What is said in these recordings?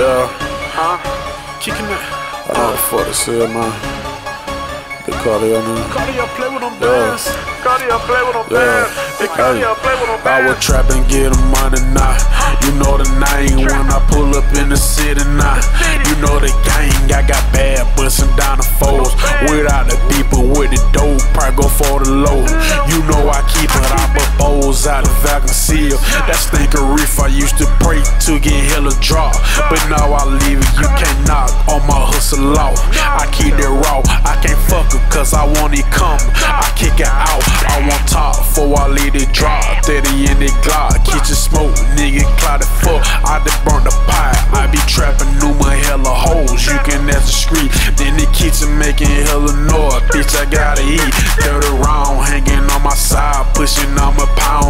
Yeah, Huh? Kicking it. I know the fuck to say, man. They call it, man. Cardio play with them Yeah. bands. Cardio play with them Yeah. bands. They cardio play with them I was bands. trapping, get the money now. You know the name when I pull up in the city now. You know the gang, I got bad bustin' down the foes. Without the people with the dope, probably go for the low. You know I keep it out of bowls out of vacuum seal. That stinker reef I used to drop. But now I leave it, you can't knock on my hustle out. I keep it raw, I can't fuck it cause I want it come. I kick it out, I want top before I leave it drop. 30 in the Glock, kitchen smoke, nigga clouded fuck. I done burnt the pie, I be trapping Numa hella hoes. You can ask the street, then the kitchen making hella noise. Bitch, I gotta eat. 30 round hanging on my side, pushing on my pounds.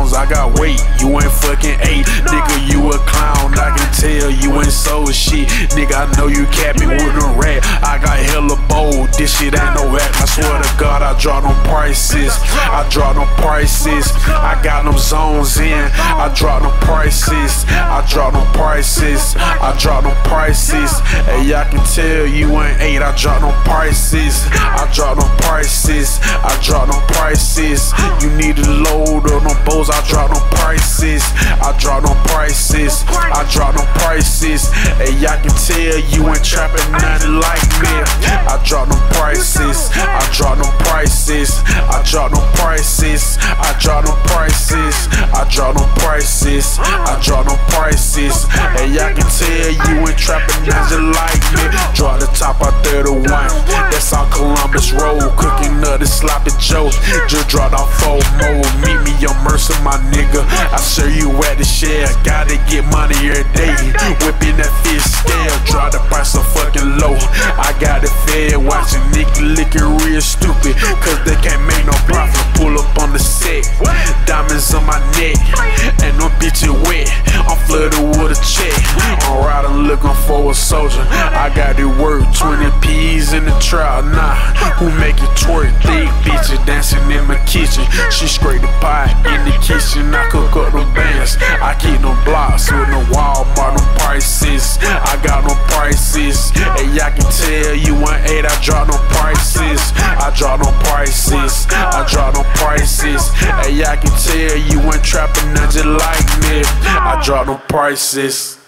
Nigga, I know you capping with a rat. I got hella bold, this shit ain't no act. I swear to God, I draw them prices. I draw them prices. I got them zones in. I draw them prices. I draw them prices. I draw them prices. Hey, I can tell you ain't eight. I draw them prices. I draw them prices. I draw them prices. You need to load on them bows. I draw them prices. I draw them prices. I draw them prices. Hey, I can tell you ain't trapping nothing like me. I draw them prices. I draw them prices. I draw them prices. I draw them prices. I draw them prices. I draw them prices. Hey, I can tell you ain't trapping nothing like me. Draw the top out 31. That's on Columbus Road. Cooking up the sloppy Joe. Just draw off four more. Meet me on Mercer, my nigga. I serve you at the share. Gotta get money every day. Whipping that fish scale. Draw the price so fucking low. I got it fed. Watching Nicky looking real stupid. Cause they can't make no profit. Pull up on the set. Diamonds on my neck. And them bitches wet. I'm flooded with a check. For a soldier. I got it work. 20 P's in the trap. Nah, who make it twerk? Thick bitches dancing in my kitchen. She scrape the pie in the kitchen. I cook up them bands. I keep them blocks with the Walmart them prices. I got them prices. And y'all can tell you one eight. I drop them prices. I drop them prices. I drop them prices. And y'all can tell you ain't trapping nothing like me. I drop them prices.